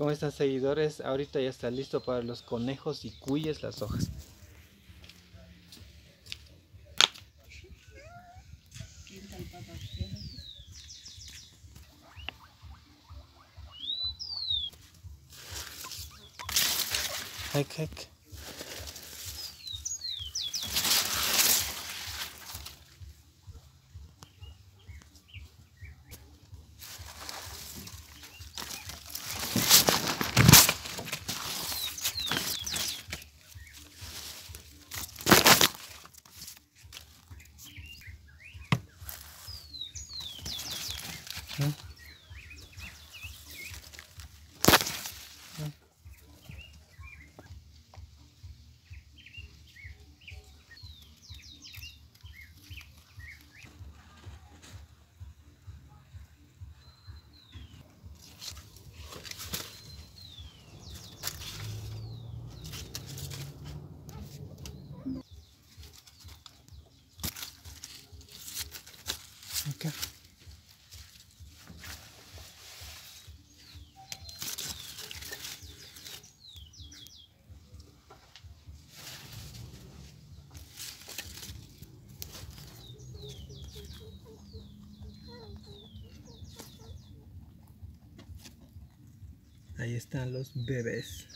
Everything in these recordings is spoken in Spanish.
¿Cómo están seguidores? Ahorita ya está listo para los conejos y cuyes las hojas. Ahí están los bebés.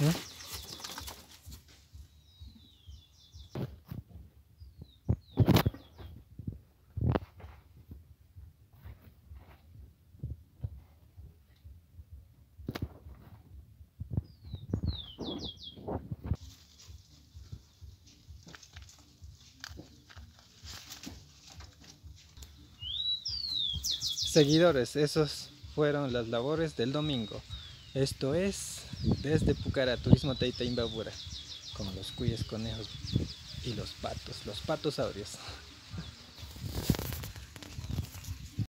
¿Eh? Seguidores, esos fueron las labores del domingo. Esto es desde Pucara, Turismo Taita Imbabura, con los cuyes, conejos y los patos, los patosaurios.